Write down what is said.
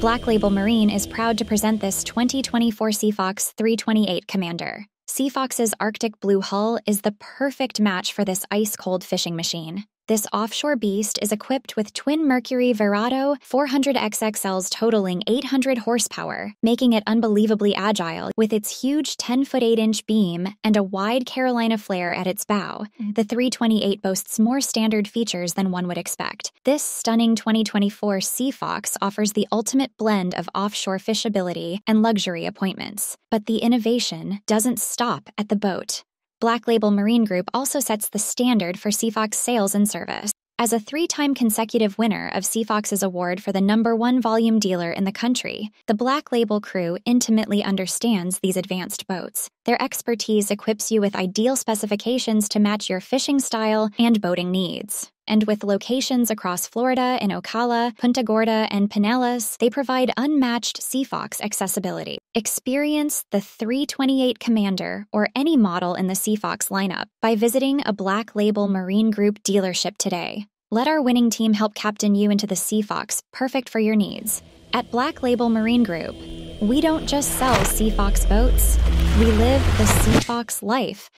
Black Label Marine is proud to present this 2024 Sea Fox 328 Commander. Sea Fox's Arctic blue hull is the perfect match for this ice cold fishing machine. This offshore beast is equipped with twin Mercury Verado 400XXLs totaling 800 horsepower, making it unbelievably agile with its huge 10 foot 8 inch beam and a wide Carolina flare at its bow. Mm. The 328 boasts more standard features than one would expect. This stunning 2024 Sea Fox offers the ultimate blend of offshore fishability and luxury appointments. But the innovation doesn't stop at the boat. Black Label Marine Group also sets the standard for Sea Fox sales and service. As a three time consecutive winner of Sea Fox's award for the number one volume dealer in the country, the Black Label crew intimately understands these advanced boats. Their expertise equips you with ideal specifications to match your fishing style and boating needs. And with locations across Florida in Ocala, Punta Gorda, and Pinellas, they provide unmatched Sea Fox accessibility. Experience the 328 Commander or any model in the Sea Fox lineup by visiting a Black Label Marine Group dealership today. Let our winning team help captain you into the Sea Fox, perfect for your needs. At Black Label Marine Group, we don't just sell Sea Fox boats, we live the Sea Fox life